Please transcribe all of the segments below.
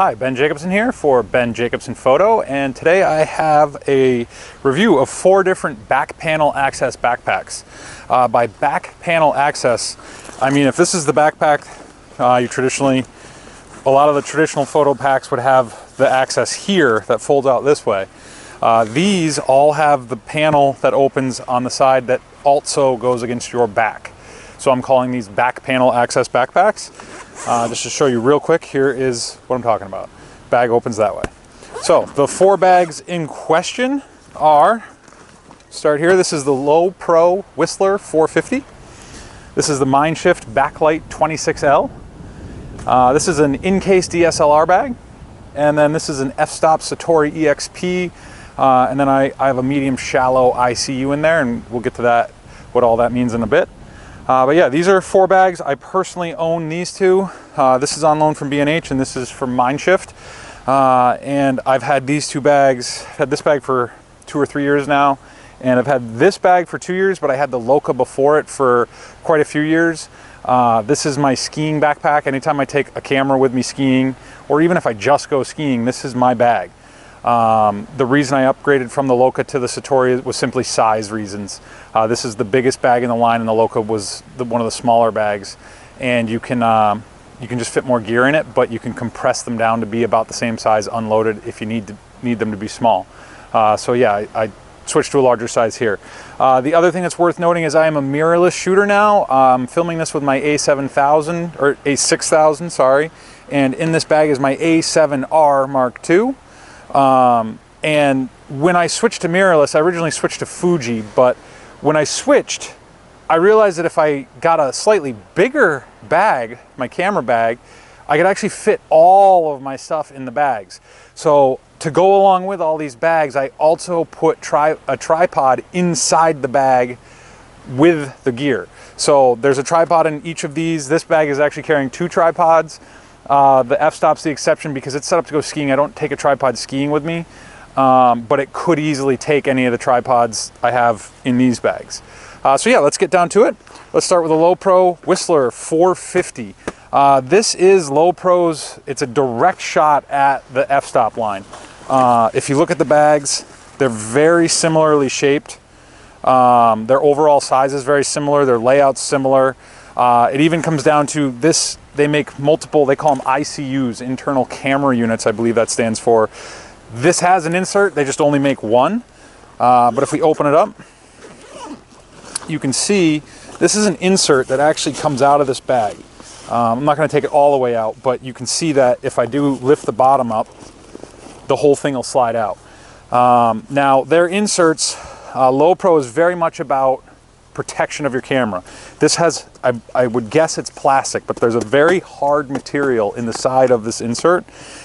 Hi, Ben Jacobsen here for Ben Jacobsen Photo, and today I have a review of four different back panel access backpacks. Uh, by back panel access, I mean if this is the backpack uh, you traditionally, a lot of the traditional photo packs would have the access here that folds out this way. Uh, these all have the panel that opens on the side that also goes against your back. So I'm calling these back panel access backpacks. Uh, just to show you real quick, here is what I'm talking about. Bag opens that way. So the four bags in question are, start here, this is the Lowepro Whistler 450. This is the Mindshift Backlight 26L. Uh, this is an Incase DSLR bag. And then this is an f-stop Satori EXP. Uh, and then I, I have a medium shallow ICU in there and we'll get to that, what all that means in a bit. Uh, but yeah, these are four bags. I personally own these two. Uh, this is on loan from B&H and this is from Mindshift. Uh, and I've had these two bags, had this bag for two or three years now. And I've had this bag for two years, but I had the Loka before it for quite a few years. Uh, this is my skiing backpack. Anytime I take a camera with me skiing, or even if I just go skiing, this is my bag. Um, the reason I upgraded from the Loka to the Satori was simply size reasons. Uh, this is the biggest bag in the line and the Loka was the, one of the smaller bags. And you can, um, you can just fit more gear in it, but you can compress them down to be about the same size unloaded if you need, to, need them to be small. Uh, so yeah, I, I, switched to a larger size here. Uh, the other thing that's worth noting is I am a mirrorless shooter now. I'm filming this with my A7000, or A6000, sorry. And in this bag is my A7R Mark II. Um, and when I switched to mirrorless, I originally switched to Fuji, but when I switched, I realized that if I got a slightly bigger bag, my camera bag, I could actually fit all of my stuff in the bags. So to go along with all these bags, I also put tri a tripod inside the bag with the gear. So there's a tripod in each of these. This bag is actually carrying two tripods. Uh, the f-stop's the exception because it's set up to go skiing. I don't take a tripod skiing with me, um, but it could easily take any of the tripods I have in these bags. Uh, so yeah, let's get down to it. Let's start with a Lowepro Whistler 450. Uh, this is Lowepro's, it's a direct shot at the f-stop line. Uh, if you look at the bags, they're very similarly shaped. Um, their overall size is very similar, their layout's similar. Uh, it even comes down to this they make multiple, they call them ICUs, internal camera units, I believe that stands for. This has an insert, they just only make one. Uh, but if we open it up, you can see this is an insert that actually comes out of this bag. Um, I'm not going to take it all the way out, but you can see that if I do lift the bottom up, the whole thing will slide out. Um, now, their inserts, uh, Lowepro is very much about protection of your camera. This has, I, I, would guess it's plastic, but there's a very hard material in the side of this insert.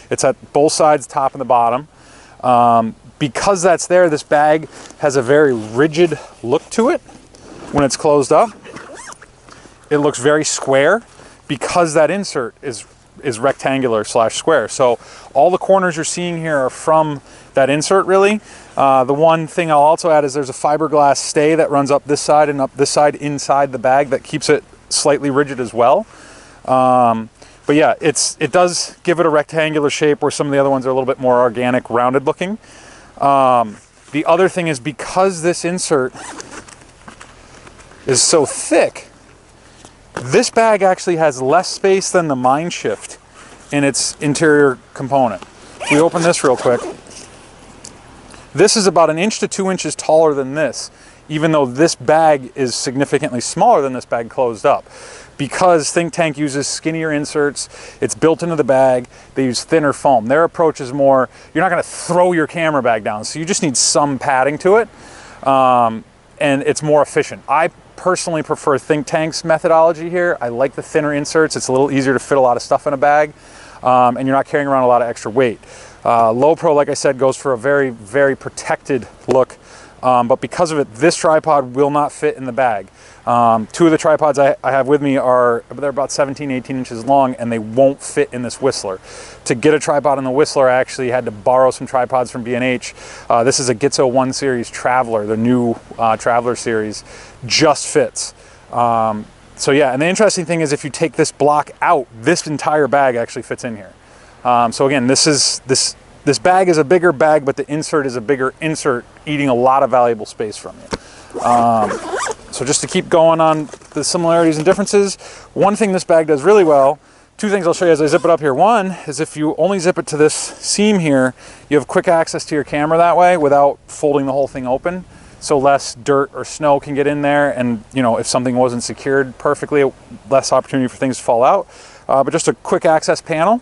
It's at both sides, top and the bottom. Um, because that's there, this bag has a very rigid look to it when it's closed up. It looks very square because that insert is is rectangular slash square. So all the corners you're seeing here are from that insert really. Uh, the one thing I'll also add is there's a fiberglass stay that runs up this side and up this side inside the bag that keeps it slightly rigid as well. Um, but yeah, it's it does give it a rectangular shape where some of the other ones are a little bit more organic, rounded looking. Um, the other thing is because this insert is so thick, this bag actually has less space than the Mindshift in its interior component. If we open this real quick, this is about an inch to two inches taller than this, even though this bag is significantly smaller than this bag closed up. Because Think Tank uses skinnier inserts, it's built into the bag, they use thinner foam. Their approach is more, you're not gonna throw your camera bag down, so you just need some padding to it, um, and it's more efficient. I personally prefer Think Tank's methodology here. I like the thinner inserts. It's a little easier to fit a lot of stuff in a bag um, and you're not carrying around a lot of extra weight. Uh, Lowepro, like I said, goes for a very, very protected look. Um, but because of it, this tripod will not fit in the bag. Um, two of the tripods I, I, have with me are, they're about 17, 18 inches long and they won't fit in this Whistler. To get a tripod in the Whistler, I actually had to borrow some tripods from B&H. Uh, this is a Gitzo 1 Series Traveler, the new uh, Traveler series, just fits. Um, so yeah, and the interesting thing is if you take this block out, this entire bag actually fits in here. Um, so again, this is this this bag is a bigger bag, but the insert is a bigger insert, eating a lot of valuable space from you. Um, so just to keep going on the similarities and differences, one thing this bag does really well, two things I'll show you as I zip it up here. One is if you only zip it to this seam here, you have quick access to your camera that way without folding the whole thing open. So less dirt or snow can get in there and you know if something wasn't secured perfectly, less opportunity for things to fall out. Uh, but just a quick access panel.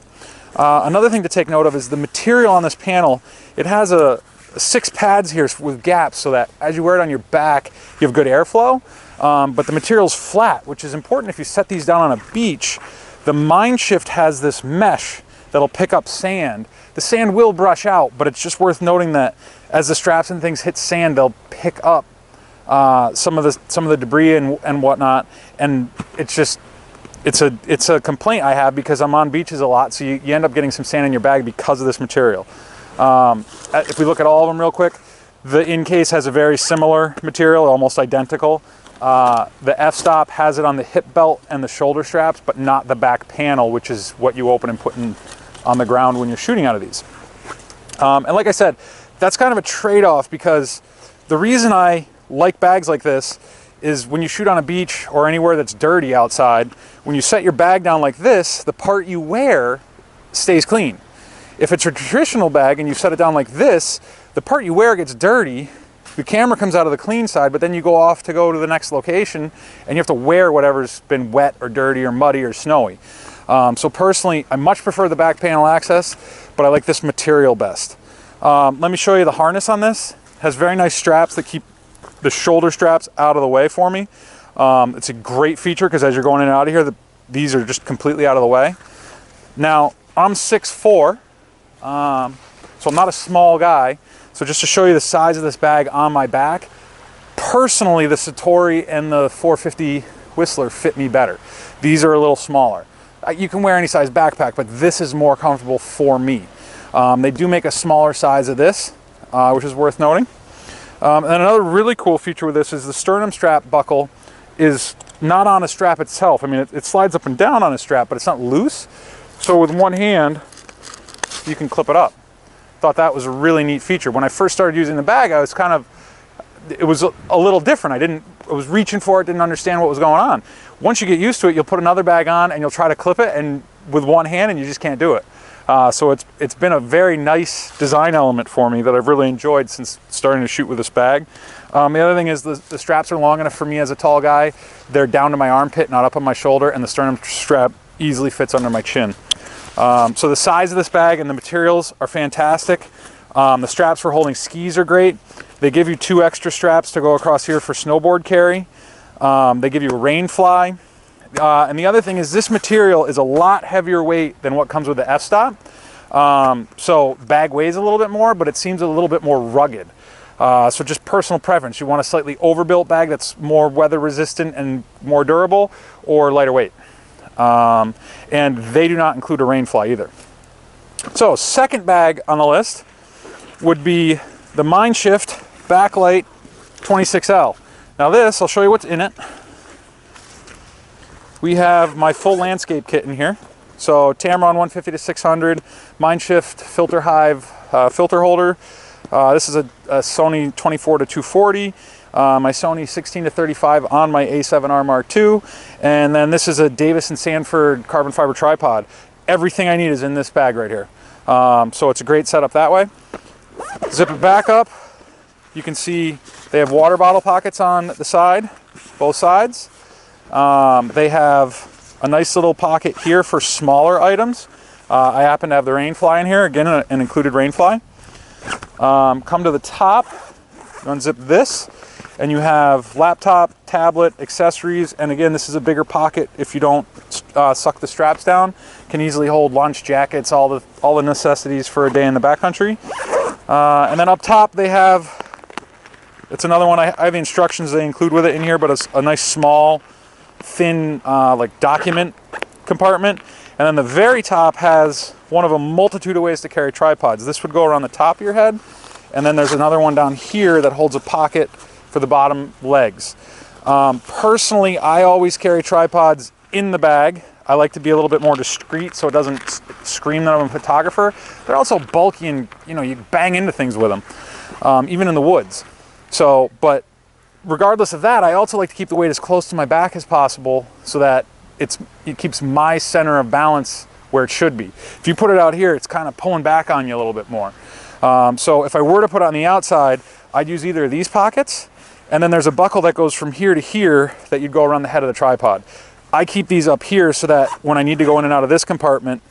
Uh, another thing to take note of is the material on this panel. It has a six pads here with gaps so that as you wear it on your back, you have good airflow. Um, but the material's flat, which is important if you set these down on a beach. The Mindshift has this mesh that'll pick up sand. The sand will brush out, but it's just worth noting that as the straps and things hit sand, they'll pick up uh, some of the some of the debris and, and whatnot. And it's just it's a it's a complaint I have because I'm on beaches a lot, so you, you end up getting some sand in your bag because of this material. Um, if we look at all of them real quick, the Incase has a very similar material, almost identical. Uh, the f-stop has it on the hip belt and the shoulder straps, but not the back panel, which is what you open and put in on the ground when you're shooting out of these. Um, and like I said, that's kind of a trade-off because the reason I like bags like this is when you shoot on a beach or anywhere that's dirty outside, when you set your bag down like this, the part you wear stays clean. If it's a traditional bag and you set it down like this, the part you wear gets dirty the camera comes out of the clean side, but then you go off to go to the next location and you have to wear whatever's been wet or dirty or muddy or snowy. Um, so personally, I much prefer the back panel access, but I like this material best. Um, let me show you the harness on this. It has very nice straps that keep the shoulder straps out of the way for me. Um, it's a great feature because as you're going in and out of here, the, these are just completely out of the way. Now, I'm 6'4", um, so I'm not a small guy, so just to show you the size of this bag on my back, personally the Satori and the 450 Whistler fit me better. These are a little smaller. Uh, you can wear any size backpack, but this is more comfortable for me. Um, they do make a smaller size of this, uh, which is worth noting. Um, and another really cool feature with this is the sternum strap buckle is not on a strap itself. I mean, it, it slides up and down on a strap, but it's not loose. So with one hand, you can clip it up thought that was a really neat feature. When I first started using the bag, I was kind of, it was a, a little different. I didn't, I was reaching for it, didn't understand what was going on. Once you get used to it, you'll put another bag on and you'll try to clip it and with one hand and you just can't do it. Uh, so it's it's been a very nice design element for me that I've really enjoyed since starting to shoot with this bag. Um, the other thing is the, the, straps are long enough for me as a tall guy. They're down to my armpit, not up on my shoulder, and the sternum strap easily fits under my chin. Um, so the size of this bag and the materials are fantastic. Um, the straps for holding skis are great. They give you two extra straps to go across here for snowboard carry. Um, they give you a rain fly. Uh, and the other thing is this material is a lot heavier weight than what comes with the f-stop. Um, so bag weighs a little bit more, but it seems a little bit more rugged. Uh, so just personal preference. You want a slightly overbuilt bag that's more weather resistant and more durable or lighter weight. Um, and they do not include a rainfly either. So second bag on the list would be the Mindshift Backlight 26L. Now this, I'll show you what's in it. We have my full landscape kit in here. So Tamron 150 to 600, Mindshift Filter Hive uh, filter holder. Uh, this is a, a, Sony 24 to 240 uh, my Sony 16 to 35 on my A7R Mark II, and then this is a Davis and Sanford carbon fiber tripod. Everything I need is in this bag right here. Um, so it's a great setup that way. Zip it back up. You can see they have water bottle pockets on the side, both sides. Um, they have a nice little pocket here for smaller items. Uh, I happen to have the Rainfly in here, again, an included Rainfly. Um, come to the top, unzip this, and you have laptop, tablet, accessories, and again, this is a bigger pocket if you don't uh, suck the straps down. Can easily hold lunch, jackets, all the all the necessities for a day in the backcountry. Uh, and then up top, they have. It's another one. I, I, have the instructions they include with it in here, but it's a nice small, thin, uh, like document compartment. And then the very top has one of a multitude of ways to carry tripods. This would go around the top of your head, and then there's another one down here that holds a pocket for the bottom legs. Um, personally, I always carry tripods in the bag. I like to be a little bit more discreet so it doesn't scream that I'm a photographer. They're also bulky and you know you bang into things with them, um, even in the woods. So, but regardless of that, I also like to keep the weight as close to my back as possible so that it's it keeps my center of balance where it should be. If you put it out here, it's kind of pulling back on you a little bit more. Um, so if I were to put it on the outside, I'd use either of these pockets, and then there's a buckle that goes from here to here that you'd go around the head of the tripod. I keep these up here so that when I need to go in and out of this compartment,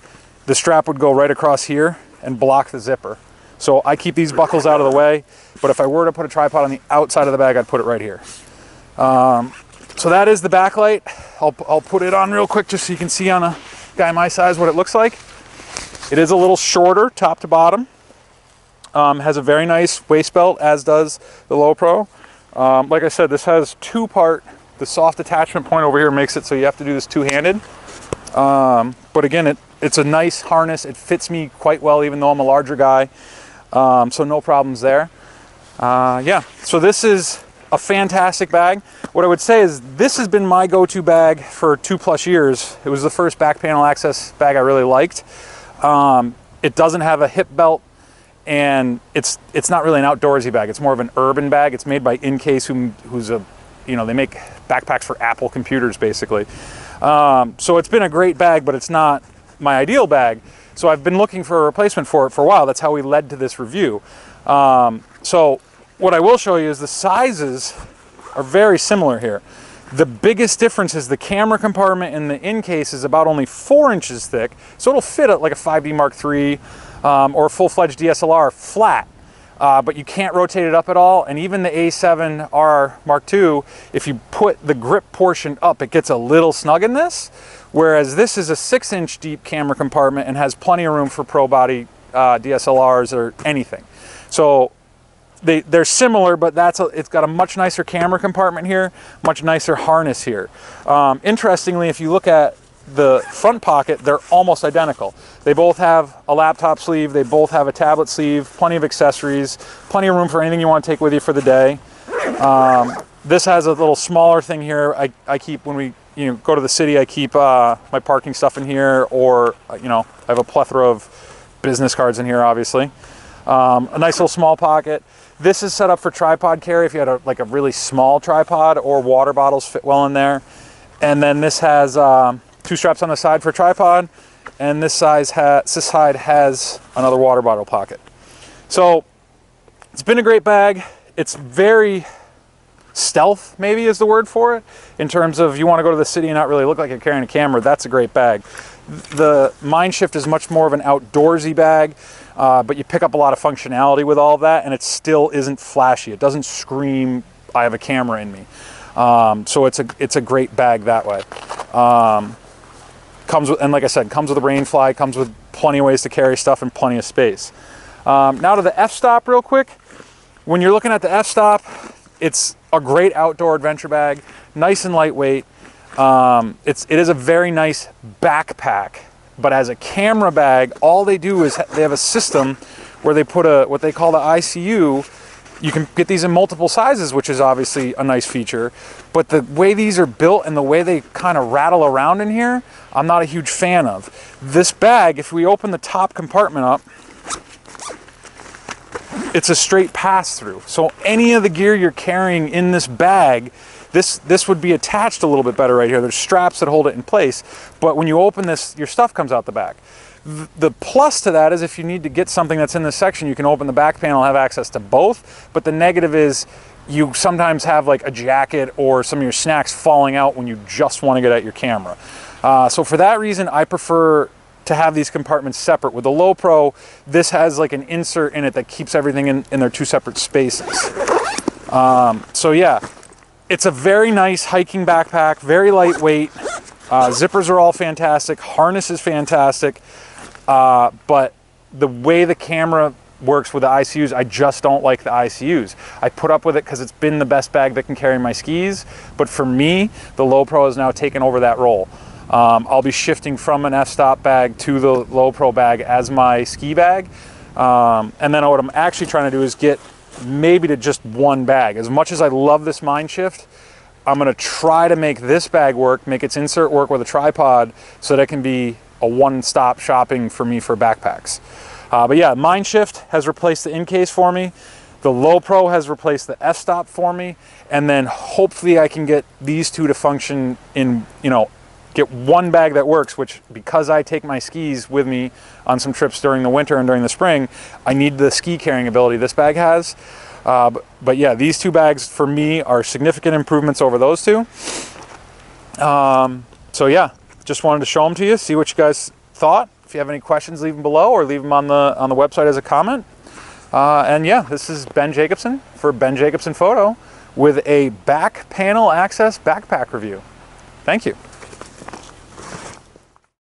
the strap would go right across here and block the zipper. So I keep these buckles out of the way, but if I were to put a tripod on the outside of the bag, I'd put it right here. Um, so that is the backlight. I'll, I'll put it on real quick just so you can see on a guy my size what it looks like. It is a little shorter top to bottom. Um, has a very nice waist belt, as does the Lowepro. Um, like I said, this has two part. The soft attachment point over here makes it so you have to do this two-handed. Um, but again, it, it's a nice harness. It fits me quite well, even though I'm a larger guy. Um, so no problems there. Uh, yeah, so this is a fantastic bag. What I would say is this has been my go-to bag for two plus years. It was the first back panel access bag I really liked. Um, it doesn't have a hip belt and it's it's not really an outdoorsy bag. It's more of an urban bag. It's made by Incase, who, who's a, you know, they make backpacks for Apple computers basically. Um, so it's been a great bag, but it's not my ideal bag. So I've been looking for a replacement for it for a while. That's how we led to this review. Um, so what I will show you is the sizes are very similar here. The biggest difference is the camera compartment in the Incase is about only four inches thick, so it'll fit at like a 5D Mark III um, or a full-fledged DSLR flat. Uh, but you can't rotate it up at all. And even the A7R Mark II, if you put the grip portion up, it gets a little snug in this. Whereas this is a six inch deep camera compartment and has plenty of room for pro body uh, DSLRs or anything. So they, they're similar, but that's a, it's got a much nicer camera compartment here, much nicer harness here. Um, interestingly, if you look at the front pocket, they're almost identical. They both have a laptop sleeve, they both have a tablet sleeve, plenty of accessories, plenty of room for anything you want to take with you for the day. Um, this has a little smaller thing here. I, I keep, when we you know, go to the city, I keep uh, my parking stuff in here, or, you know, I have a plethora of business cards in here, obviously. Um, a nice little small pocket. This is set up for tripod carry if you had a, like a really small tripod or water bottles fit well in there. And then this has um, two straps on the side for tripod and this size this side has another water bottle pocket. So it's been a great bag. It's very stealth maybe is the word for it. In terms of you want to go to the city and not really look like you're carrying a camera that's a great bag. The Mindshift is much more of an outdoorsy bag uh, but you pick up a lot of functionality with all that and it still isn't flashy. It doesn't scream I have a camera in me. Um, so it's a it's a great bag that way. Um, comes with and like I said comes with a rainfly comes with plenty of ways to carry stuff and plenty of space um, now to the f-stop real quick when you're looking at the f-stop it's a great outdoor adventure bag, nice and lightweight. Um, it's, it is a very nice backpack, but as a camera bag, all they do is they have a system where they put a what they call the ICU. You can get these in multiple sizes, which is obviously a nice feature. But the way these are built and the way they kind of rattle around in here, I'm not a huge fan of. This bag, if we open the top compartment up, it's a straight pass through. So any of the gear you're carrying in this bag, this this would be attached a little bit better right here. There's straps that hold it in place, but when you open this, your stuff comes out the back. The plus to that is if you need to get something that's in this section, you can open the back panel, have access to both. But the negative is you sometimes have like a jacket or some of your snacks falling out when you just want to get at your camera. Uh, so for that reason, I prefer to have these compartments separate. With the Lowepro, this has like an insert in it that keeps everything in, in their two separate spaces. Um, so yeah, it's a very nice hiking backpack, very lightweight. Uh, zippers are all fantastic. Harness is fantastic. Uh, but the way the camera works with the ICUs, I just don't like the ICUs. I put up with it because it's been the best bag that can carry my skis. But for me, the Lowepro has now taken over that role. Um, I'll be shifting from an f-stop bag to the Lowepro bag as my ski bag. Um, and then what I'm actually trying to do is get maybe to just one bag. As much as I love this Mindshift, I'm gonna try to make this bag work, make its insert work with a tripod so that it can be a one-stop shopping for me for backpacks. Uh, but yeah, Mindshift has replaced the Incase for me. The Lowepro has replaced the f-stop for me. And then hopefully I can get these two to function in, you know, get one bag that works, which because I take my skis with me on some trips during the winter and during the spring, I need the ski carrying ability this bag has. Uh, but, but, yeah, these two bags for me are significant improvements over those two. Um, so yeah, just wanted to show them to you, see what you guys thought. If you have any questions, leave them below or leave them on the on the website as a comment. Uh, and yeah, this is Ben Jacobsen for Ben Jacobsen Photo with a back panel access backpack review. Thank you.